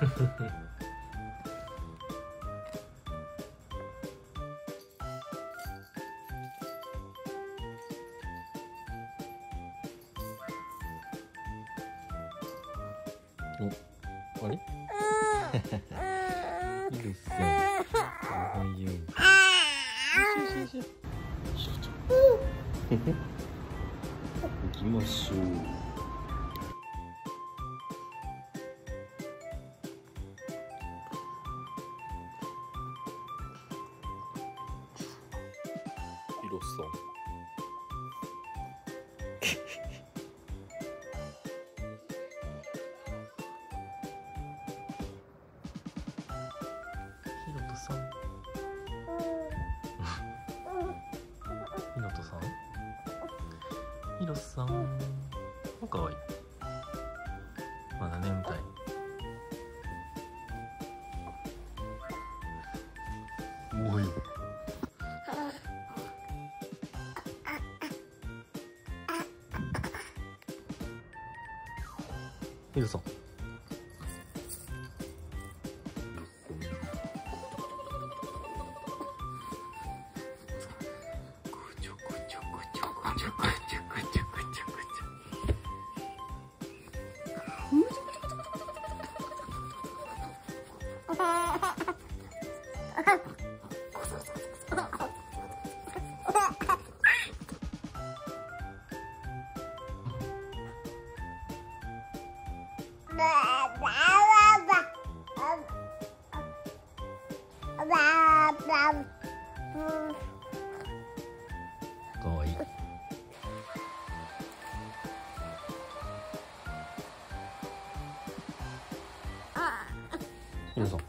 おあれ？いいですよ。おはよう 行きましょうロさんひろとさん。ひろとさん？ひろさん。おかわいいまだ眠たい。おはいるぞ。かわいい。ひろさん